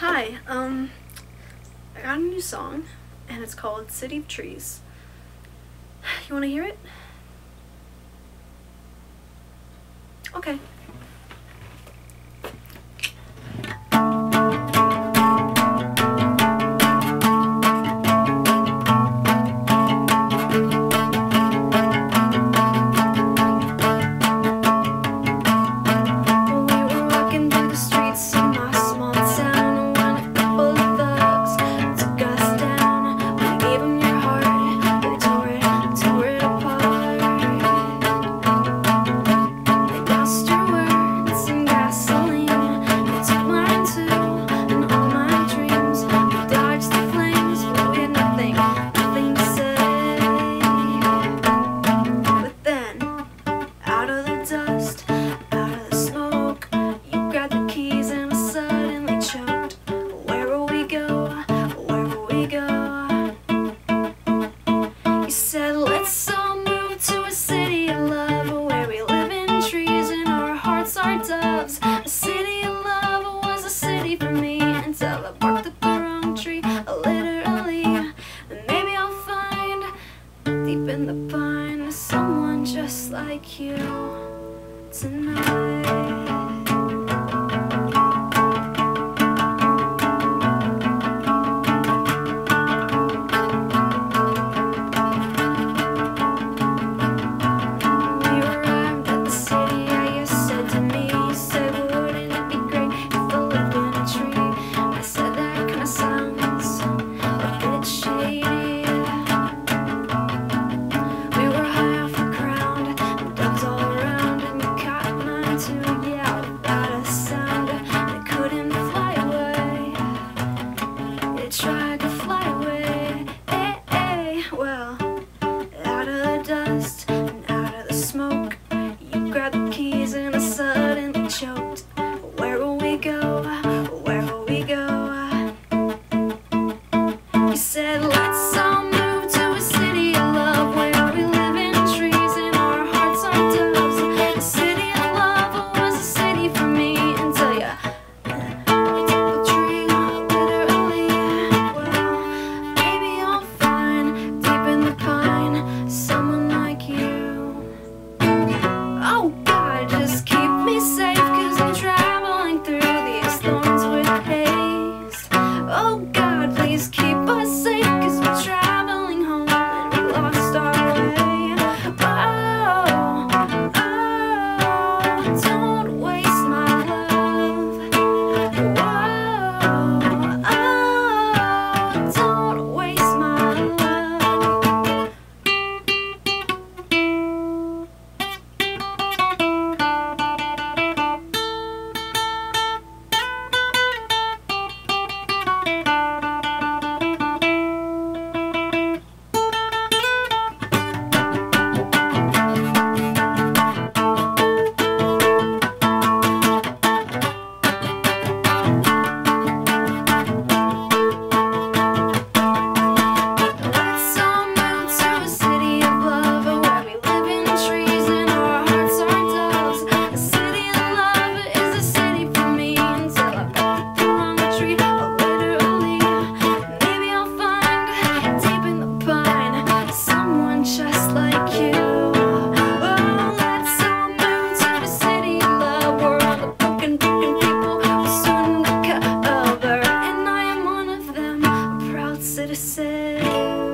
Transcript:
Hi, um, I got a new song and it's called City of Trees. You want to hear it? Okay. loves. A city of love was a city for me until I barked at the wrong tree, literally. And maybe I'll find deep in the pine someone just like you tonight. well out of the dust and out of the smoke you grabbed the keys and I suddenly choked. Where will we go? say